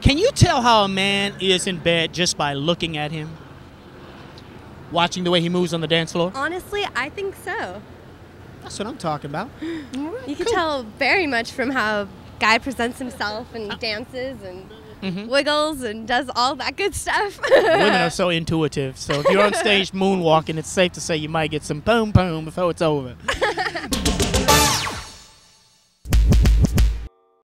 Can you tell how a man is in bed just by looking at him? Watching the way he moves on the dance floor? Honestly, I think so. That's what I'm talking about. You can tell very much from how a guy presents himself and ah. dances and Mhm. wiggles and does all that good stuff. Women are so intuitive. So if you're on stage moonwalking, it's safe to say you might get some boom boom before it's over.